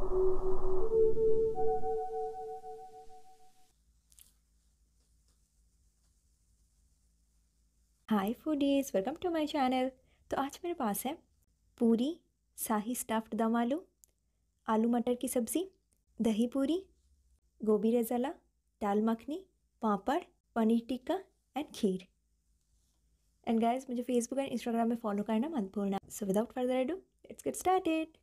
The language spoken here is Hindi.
Hi foodies welcome to my channel तो आज मेरे पास है पूरी शाही स्टफ्ड दम आलू आलू मटर की सब्ज़ी, dahi puri, gobhi rezala, dal makhani, papad, paneer tikka and kheer. And guys मुझे फेसबुक एंड इंस्टाग्राम में फॉलो करना मत भूलना। So without further do let's get started